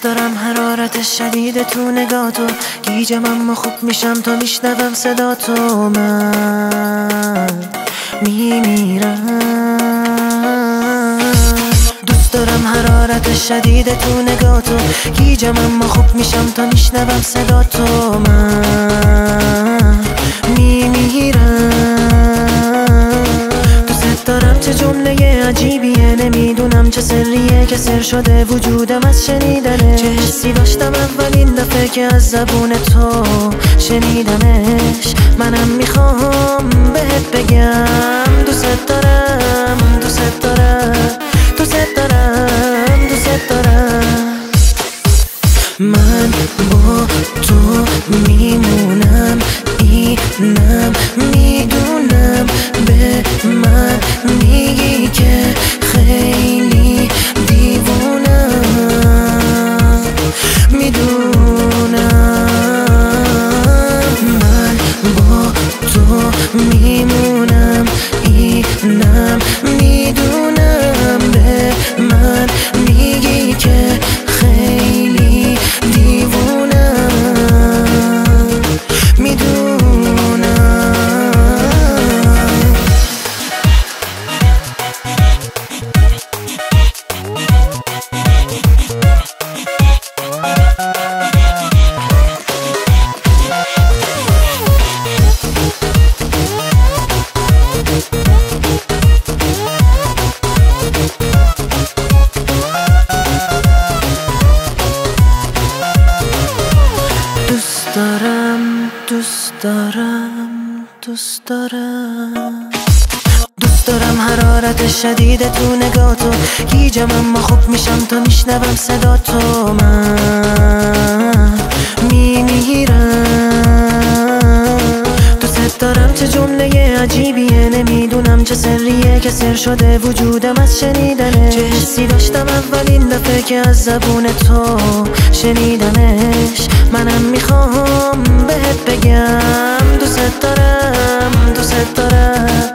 دوست دارم حرارت شدید تو نگاه تو. گیجم اما خوب میشم تا میشنوم صدا تو من. میمیرم. دوست دارم حرارت شدید تو نگاه تو. گیجم اما خوب میشم تا میشنوم صدا تو من. عجیبیه نمی‌دونم چه سریه که سر شده وجودم از شنیدنه. چه حسی داشتم اولین دفعه که از زبون تو شنیدمش. منم می‌خوام بهت بگم دوست دارم دوست دارم دوست دارم دوست دارم. من با تو میمونم اینم می‌دونم به دارم دوست دارم دوست دارم. دوست دارم حرارت شدید تو نگاه تو. گیجم اما خوب میشم تا میشنوم صدا تو. من میمیرم. دوست دارم چه جمله نمی‌دونم چه سریه که سر شده وجودم از شنیدنه. چه حسی داشتم اولین دفعه که از زبون تو شنیدمش. منم می‌خوام بهت بگم دوست دارم دوست دارم.